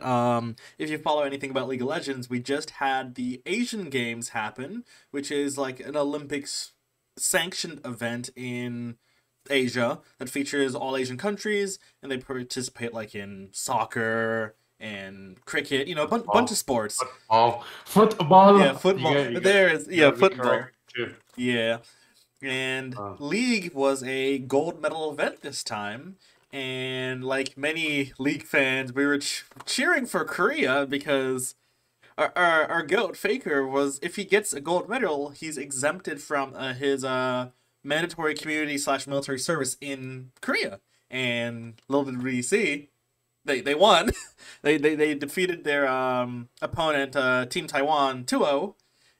Um, if you follow anything about League of Legends, we just had the Asian Games happen, which is like an Olympics sanctioned event in Asia that features all Asian countries, and they participate like in soccer and cricket, you know, a bun- bunch of sports. Football, football. Yeah, football. You got, there is yeah, football. Yeah, and uh. League was a gold medal event this time, and like many league fans, we were ch- cheering for Korea because our, our, our goat Faker was if he gets a gold medal, he's exempted from uh, his uh mandatory community slash military service in Korea. And little did we see, they they won. they, they they defeated their um opponent, uh, Team Taiwan 2-0,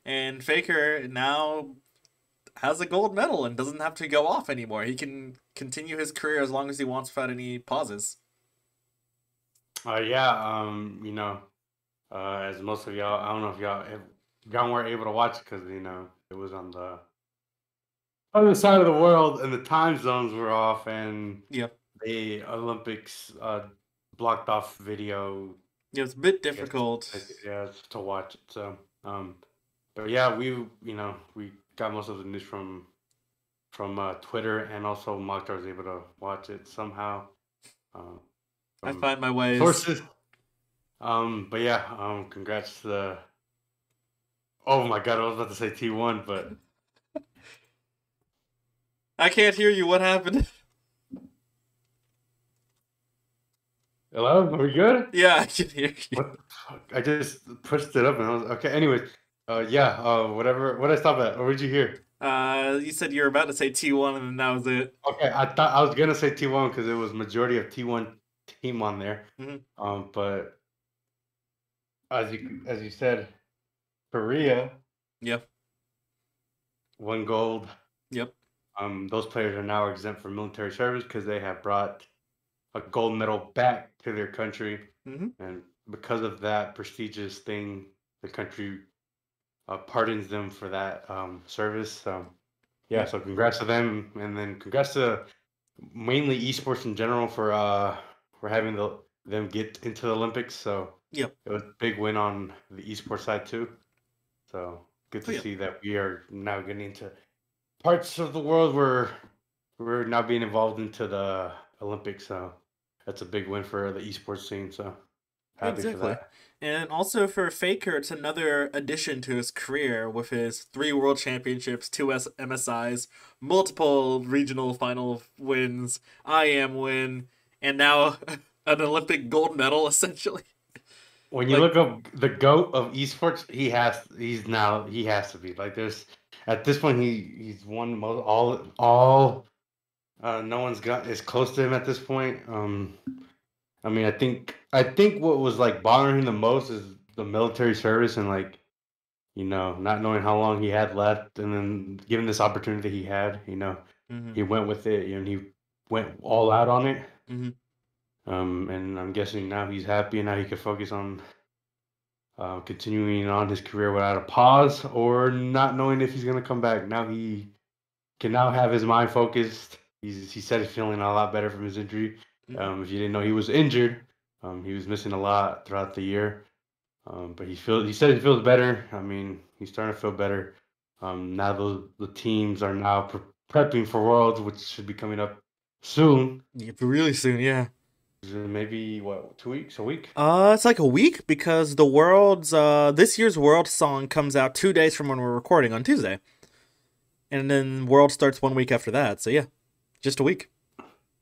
and Faker now has a gold medal and doesn't have to go off anymore. He can continue his career as long as he wants without any pauses. Uh, yeah, um, you know, uh, as most of y'all, I don't know if y'all if y'all weren't able to watch because you know it was on the other side of the world and the time zones were off and yep. the Olympics uh, blocked off video. Yeah, it's a bit difficult. Yeah, to watch it. So, um, but yeah, we you know we got most of the news from from uh, Twitter, and also Mokhtar was able to watch it somehow. Uh, I find my ways. Sources. Um, but yeah, um, congrats to the. Oh my god, I was about to say T one, but I can't hear you. What happened? Hello, are we good? Yeah, I can hear you. What the fuck? I just pushed it up and I was okay. Anyways, uh, yeah, uh, whatever. What did I stop at? Or what did you hear? Uh, you said you were about to say T1 and then that was it. Okay, I thought I was gonna say T1 because it was majority of T1 team on there. Mm-hmm. Um, but as you as you said, Korea. Yep. One gold. Yep. Um, those players are now exempt from military service because they have brought a gold medal back to their country, mm-hmm. and because of that prestigious thing, the country uh, pardons them for that um, service. So, yeah, so congrats to them, and then congrats to mainly esports in general for uh for having the them get into the Olympics. So, yep, it was a big win on the esports side too. So good to oh, see that we are now getting into parts of the world where we're now being involved into the Olympics. So that's a big win for the esports scene. So happy exactly. for that. And also for Faker, it's another addition to his career with his three world championships, two MSIs, multiple regional final wins, IEM win, and now an Olympic gold medal, essentially. When you like, look up the goat of esports, he has he's now he has to be like there's at this point he he's won most all all uh, no one's got is close to him at this point. Um, I mean, I think I think what was like bothering him the most is the military service and like, you know, not knowing how long he had left, and then given this opportunity he had, you know, mm-hmm. he went with it, and he went all out on it. Mm-hmm. Um, and I'm guessing now he's happy, and now he can focus on uh, continuing on his career without a pause or not knowing if he's going to come back. Now he can now have his mind focused He's, he said he's feeling a lot better from his injury. Mm-hmm. Um, if you didn't know, he was injured. Um, he was missing a lot throughout the year. Um, but he feels he said he feels better. I mean, he's starting to feel better. Um, now the the teams are now pre- prepping for Worlds, which should be coming up soon. Yeah, really soon, yeah. Maybe what two weeks, a week? Uh, it's like a week because the Worlds, uh, this year's World song comes out two days from when we're recording on Tuesday, and then World starts one week after that. So yeah just a week.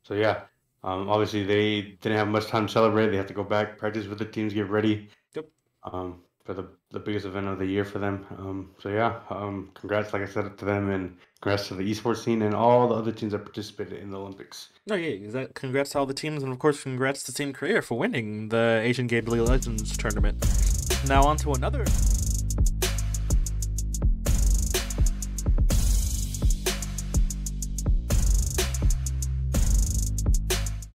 So yeah, um, obviously they didn't have much time to celebrate. They have to go back, practice with the teams, get ready. Yep. Um, for the the biggest event of the year for them. Um, so yeah, um, congrats, like I said, to them, and congrats to the esports scene and all the other teams that participated in the Olympics. No, yeah, that congrats to all the teams, and of course, congrats to Team Korea for winning the Asian Games League Legends tournament. Now on to another